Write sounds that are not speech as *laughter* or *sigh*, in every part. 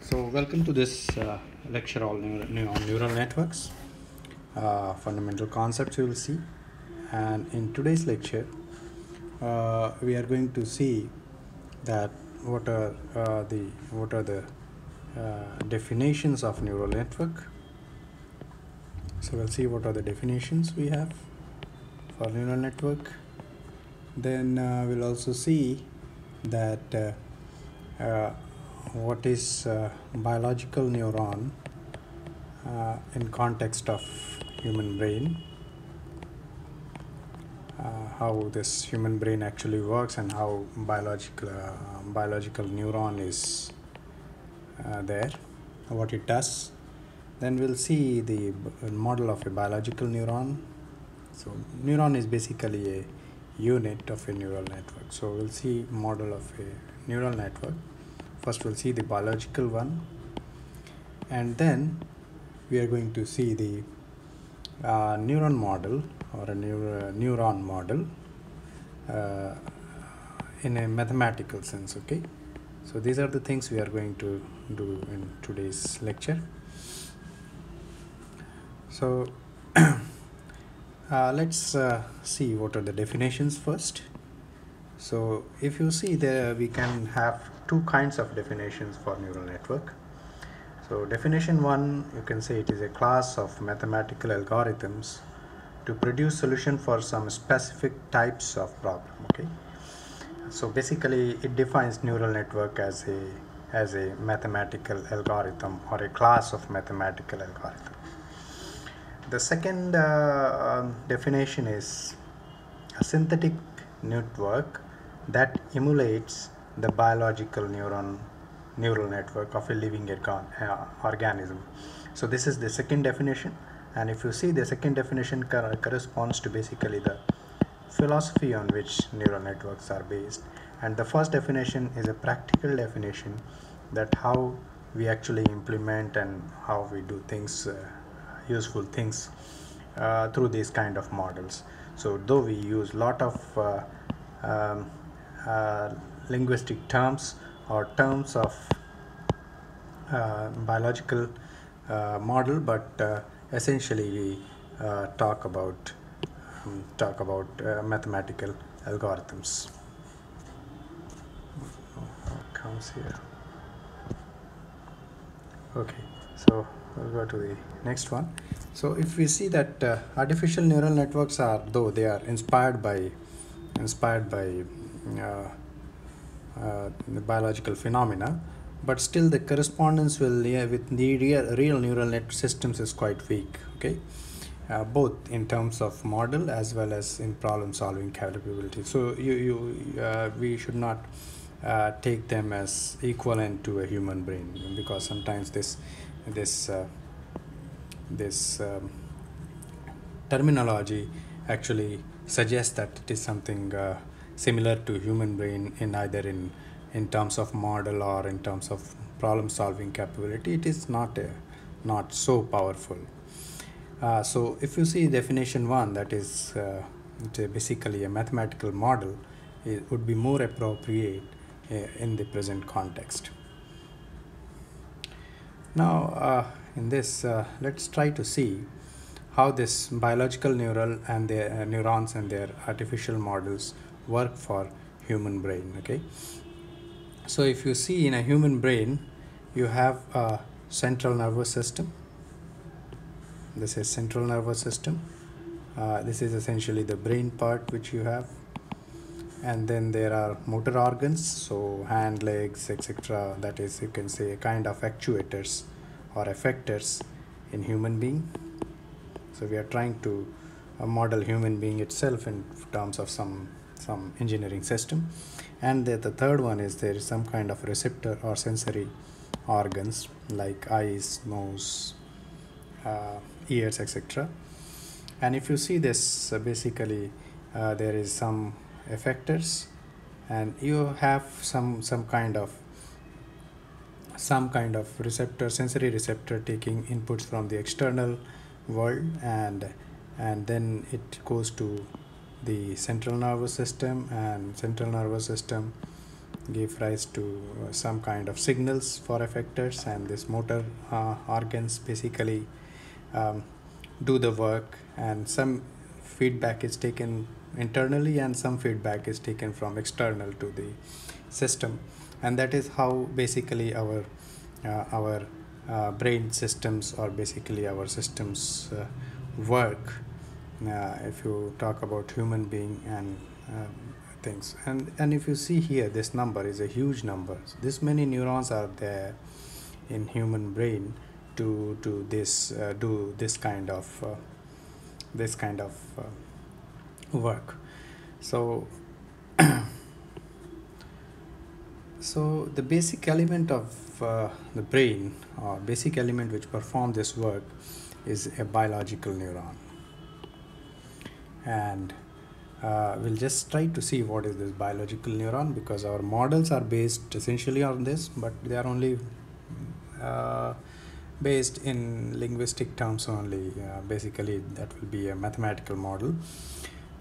so welcome to this uh, lecture on neural, neural networks. Uh, fundamental concepts you will see. And in today's lecture uh, we are going to see that what are uh, the what are the uh, definitions of neural network. So we'll see what are the definitions we have for neural network. Then uh, we'll also see that what is uh, biological neuron uh, in context of human brain uh, how this human brain actually works and how biological biological neuron is there what it does. Then we'll see the model of a biological neuron. So neuron is basically a unit of a neural network. So we'll see model of a neural network first we'll see the biological one. And then we are going to see the uh, neuron model or a neuro- neuron model uh, in a mathematical sense okay? So these are the things we are going to do in today's lecture. So *clears throat* uh, let's uh, see what are the definitions first. So if you see there we can have two kinds of definitions for neural network. So definition one you can say it is a class of mathematical algorithms to produce solution for some specific types of problem okay? So basically it defines neural network as a as a mathematical algorithm or a class of mathematical algorithm. The second uh, um, definition is a synthetic network that emulates the biological neuron neural network of a living uh, organism. So this is the second definition, and if you see the second definition cor- corresponds to basically the philosophy on which neural networks are based, and the first definition is a practical definition that how we actually implement and how we do things, uh, useful things uh, through these kind of models. So though we use lot of uh, um, uh, linguistic terms or terms of uh, biological uh, model, but uh, essentially we uh, talk about um, talk about uh, mathematical algorithms. What comes here? Okay, so we'll go to the next one. So if we see that uh, artificial neural networks are, though they are inspired by inspired by biological phenomena, but still the correspondence will yeah, with the real, real neural net systems is quite weak. Okay, uh, both in terms of model as well as in problem solving capability. So you you uh, we should not uh, take them as equivalent to a human brain because sometimes this this uh, this um, terminology actually suggests that it is something uh, similar to human brain in either in in terms of model or in terms of problem solving capability it is not a, not so powerful. Uh, so if you see definition one that is uh, basically a mathematical model it would be more appropriate uh, in the present context. Now uh, in this uh, let's try to see how this biological neural and their uh, neurons and their artificial models work for human brain okay? So if you see in a human brain you have a central nervous system. This is central nervous system. Uh, this is essentially the brain part which you have. And then there are motor organs so hand legs etc that is you can say a kind of actuators or effectors in human being. So we are trying to uh, model human being itself in terms of some some engineering system. And the, the third one is there is some kind of receptor or sensory organs like eyes nose uh, ears etc and if you see this uh, basically uh, there is some effectors and you have some some kind of some kind of receptor sensory receptor taking inputs from the external world and and then it goes to the central nervous system and central nervous system give rise to uh, some kind of signals for effectors and this motor uh, organs basically um, do the work and some feedback is taken internally and some feedback is taken from external to the system. And that is how basically our uh, our uh, brain systems or basically our systems uh, work if you talk about human being and um, things. And and if you see here this number is a huge number. This many neurons are there in human brain to to this uh, do this kind of uh, this kind of uh, work. So *coughs* so the basic element of uh, the brain or basic element which perform this work is a biological neuron and uh, we'll just try to see what is this biological neuron because our models are based essentially on this but they are only uh, based in linguistic terms only. Uh, basically that will be a mathematical model.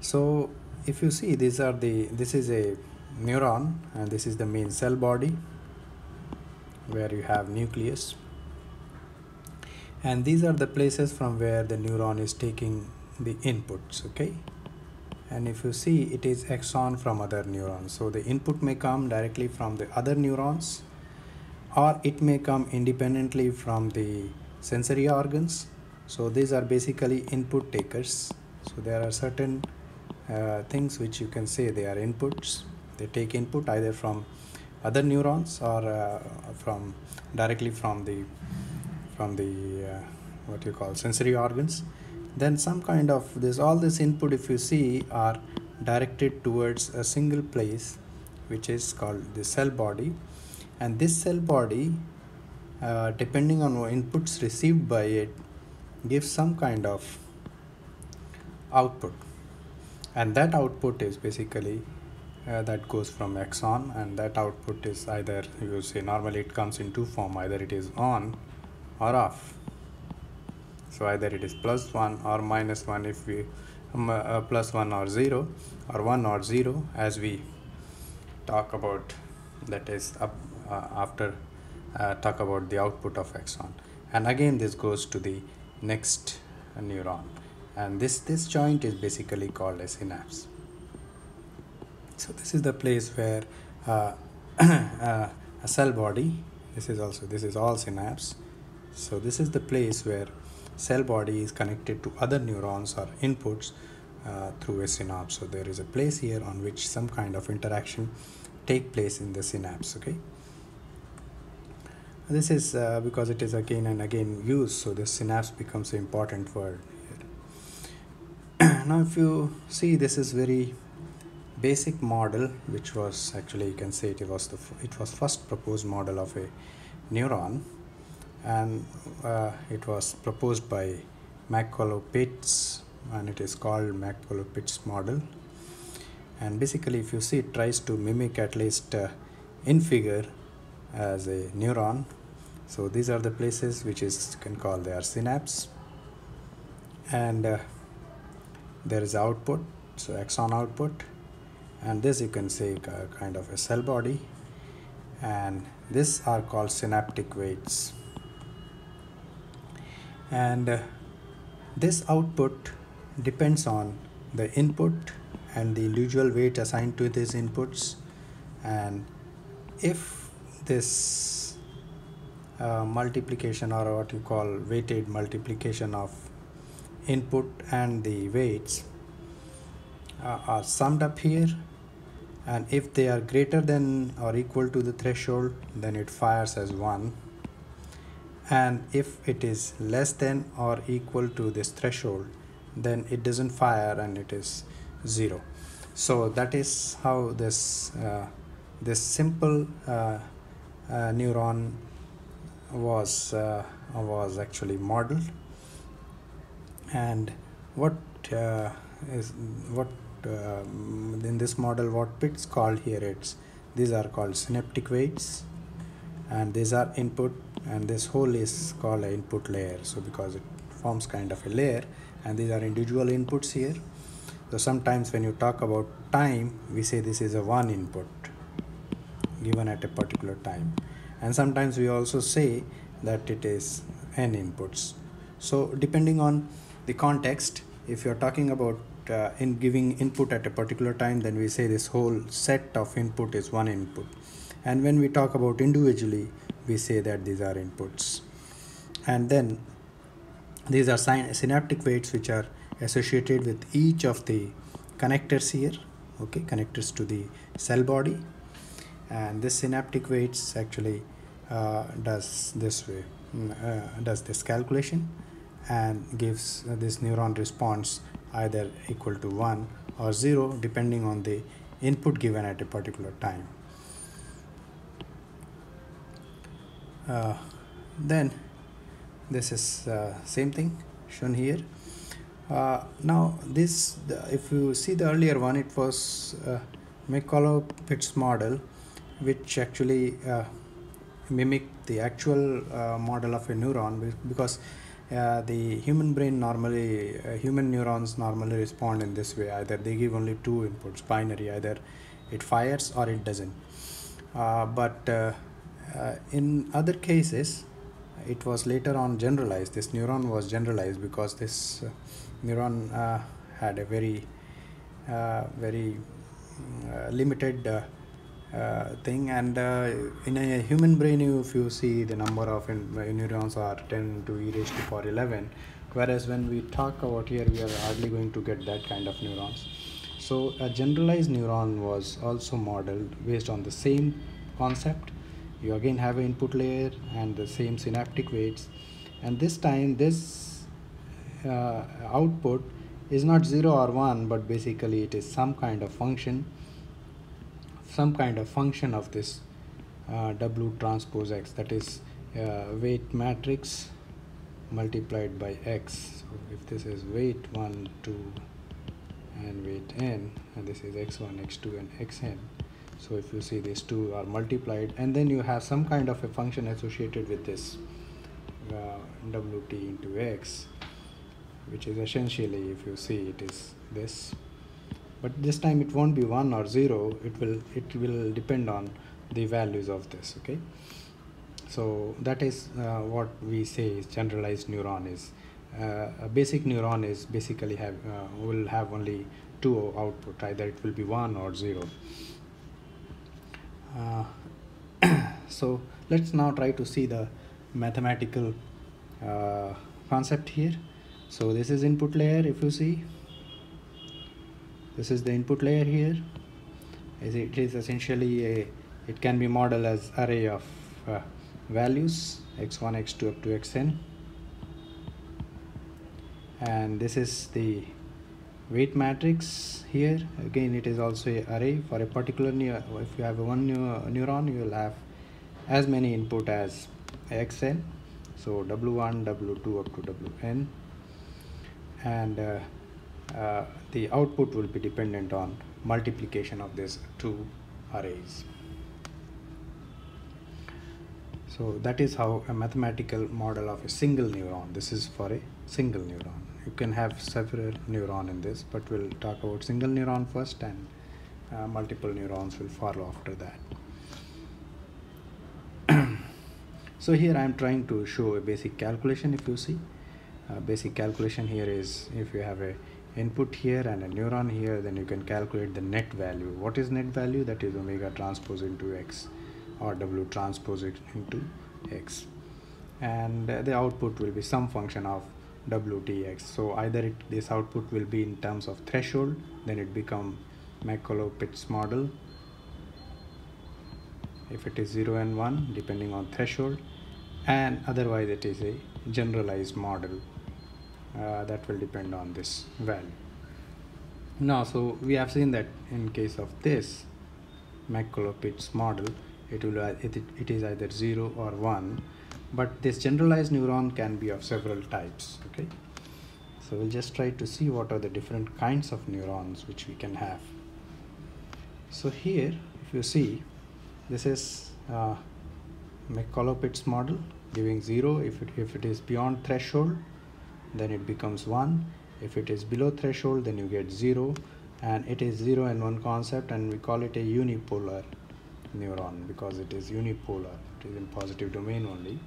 So if you see these are the this is a neuron and this is the main cell body where you have nucleus. And these are the places from where the neuron is taking the inputs okay? And if you see it is axon from other neurons. So the input may come directly from the other neurons or it may come independently from the sensory organs. So these are basically input takers. So there are certain uh, things which you can say they are inputs. They take input either from other neurons or uh, from directly from the from the uh, what you call sensory organs then some kind of this all this input if you see are directed towards a single place which is called the cell body. And this cell body uh, depending on inputs received by it gives some kind of output. And that output is basically uh, that goes from axon and that output is either you say normally it comes in two form either it is on or off so either it is plus 1 or minus 1 if we um, uh, plus 1 or 0 or 1 or 0 as we talk about that is up uh, after uh, talk about the output of axon and again this goes to the next neuron. And this this joint is basically called a synapse. So this is the place where uh, *coughs* uh, a cell body this is also this is all synapse. So this is the place where cell body is connected to other neurons or inputs uh, through a synapse. So there is a place here on which some kind of interaction take place in the synapse okay? This is uh, because it is again and again used so the synapse becomes an important word here. *clears throat* Now if you see this is very basic model which was actually you can say it was the it was first proposed model of a neuron and uh, it was proposed by McCulloch-Pitts and it is called McCulloch-Pitts model. And basically if you see it tries to mimic at least uh, in figure as a neuron. So these are the places which is you can call their synapse. And uh, there is output so axon output. And this you can say kind of a cell body. And this are called synaptic weights and uh, this output depends on the input and the individual weight assigned to these inputs. And if this uh, multiplication or what you call weighted multiplication of input and the weights uh, are summed up here. And if they are greater than or equal to the threshold then it fires as 1 and if it is less than or equal to this threshold then it doesn't fire and it is 0 so that is how this uh, this simple uh, uh, neuron was uh, was actually modeled. And what uh, is what uh, in this model what Pitts called here it's these are called synaptic weights. And these are input and this whole is called an input layer. So because it forms kind of a layer and these are individual inputs here. So sometimes when you talk about time we say this is a one input given at a particular time. And sometimes we also say that it is n inputs. So depending on the context if you're talking about uh, in giving input at a particular time then we say this whole set of input is one input. And when we talk about individually we say that these are inputs. And then these are synaptic weights which are associated with each of the connectors here okay connectors to the cell body. And this synaptic weights actually uh, does this way mm, uh, does this calculation and gives uh, this neuron response either equal to 1 or 0 depending on the input given at a particular time uh, then this is uh, same thing shown here. Uh, now this the, if you see the earlier one it was uh, McCulloch-Pitts model which actually uh, mimic the actual uh, model of a neuron because uh, the human brain normally uh, human neurons normally respond in this way. Either they give only two inputs binary either it fires or it doesn't. But uh, uh, in other cases it was later on generalized. This neuron was generalized because this neuron had a very very limited uh, thing. And uh, in a human brain if you see the number of neurons are 10 to e raised to power 11 whereas when we talk about here we are hardly going to get that kind of neurons. So a generalized neuron was also modeled based on the same concept you again have an input layer and the same synaptic weights and this time this uh, output is not 0 or 1 but basically it is some kind of function some kind of function of this uh, W transpose X that is uh, weight matrix multiplied by X. So if this is weight 1, 2 and weight n and this is x1, x2 and xn. So if you see these two are multiplied and then you have some kind of a function associated with this uh, Wt into x which is essentially if you see it is this. But this time it won't be 1 or 0 it will it will depend on the values of this okay? So that is uh, what we say is generalized neuron is uh, a basic neuron is basically have uh, will have only two output either it will be 1 or 0 uh, *clears throat* so let's now try to see the mathematical uh, concept here. So this is input layer if you see. This is the input layer here. It is essentially a it can be modeled as array of uh, values x1 x2 up to xn. And this is the weight matrix here again it is also a array for a particular neuron. if you have one neuron you will have as many input as xn so w1 w2 up to wn and uh, uh, the output will be dependent on multiplication of these two arrays. So that is how a mathematical model of a single neuron. This is for a single neuron. You can have several neuron in this, but we'll talk about single neuron first and uh, multiple neurons will follow after that. *clears throat* so here I am trying to show a basic calculation if you see. Uh, basic calculation here is if you have a input here and a neuron here then you can calculate the net value what is net value that is omega transpose into x or w transpose into x and uh, the output will be some function of wtx so either it, this output will be in terms of threshold then it become McCulloch-Pitts model. If it is 0 and 1 depending on threshold and otherwise it is a generalized model. Uh, that will depend on this value. Now so we have seen that in case of this McCulloch-Pitts model it will it, it is either 0 or 1 but this generalized neuron can be of several types okay? So we'll just try to see what are the different kinds of neurons which we can have. So here if you see this is uh, McCulloch-Pitts model giving 0 if it, if it is beyond threshold then it becomes 1 if it is below threshold then you get 0 and it is 0 and 1 concept and we call it a unipolar neuron because it is unipolar it is in positive domain only.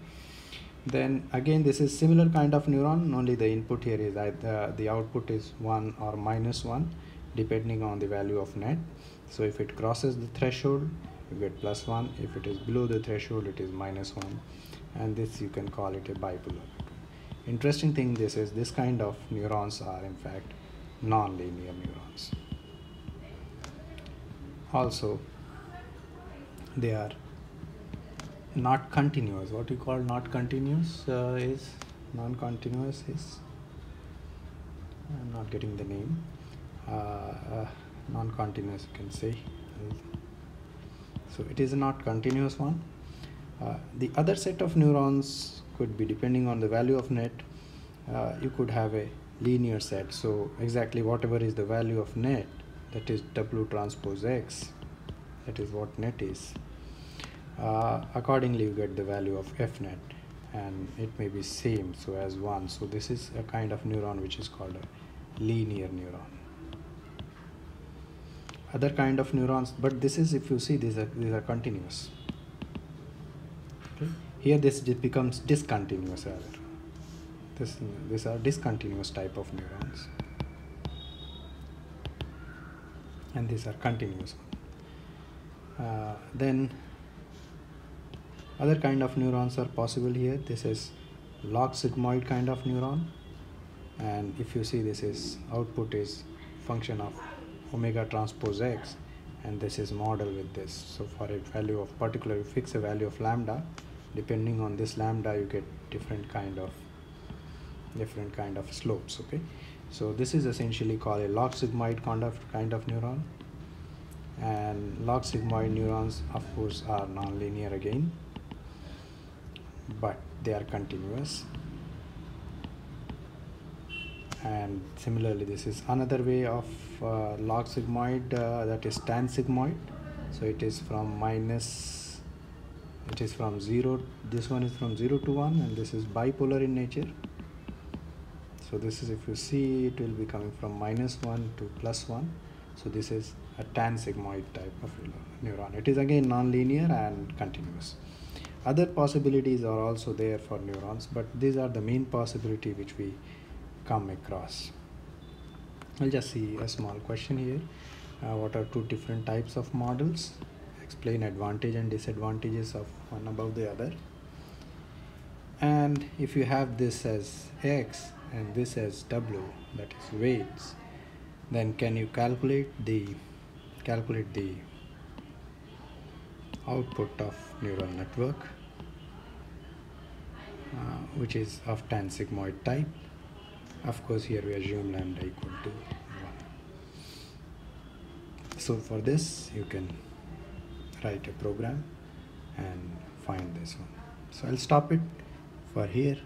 Then again this is similar kind of neuron only the input here is either uh, the output is 1 or minus 1 depending on the value of net. So if it crosses the threshold you get plus 1 if it is below the threshold it is minus 1 and this you can call it a bipolar. Interesting thing this is this kind of neurons are in fact non-linear neurons. Also they are not continuous. What we call not continuous uh, is non-continuous is I'm not getting the name uh, uh, non-continuous you can say. So it is not continuous one. Uh, the other set of neurons could be depending on the value of net uh, you could have a linear set. So exactly whatever is the value of net that is w transpose x that is what net is uh, accordingly you get the value of fnet and it may be same so as 1 so this is a kind of neuron which is called a linear neuron. Other kind of neurons but this is if you see these are these are continuous. Okay? Here this becomes discontinuous rather. This these are discontinuous type of neurons. And these are continuous. Uh, then other kind of neurons are possible here. This is log sigmoid kind of neuron. And if you see this is output is function of omega transpose x. And this is model with this. So for a value of particular you fix a value of lambda depending on this lambda you get different kind of different kind of slopes okay? So this is essentially called a log sigmoid kind of kind of neuron. And log sigmoid neurons of course are nonlinear again but they are continuous. And similarly this is another way of uh, log sigmoid uh, that is tan sigmoid. So it is from minus it is from 0 this one is from 0 to 1 and this is bipolar in nature. So this is if you see it will be coming from minus 1 to plus 1 so this is a tan sigmoid type of neuron. It is again non-linear and continuous other possibilities are also there for neurons but these are the main possibility which we come across. I'll just see a small question here. Uh, what are two different types of models? Explain advantage and disadvantages of one above the other. And if you have this as x and this as w that is weights then can you calculate the calculate the output of neural network uh, which is of tan sigmoid type. Of course here we assume lambda equal to 1 so for this you can write a program and find this one. So I'll stop it for here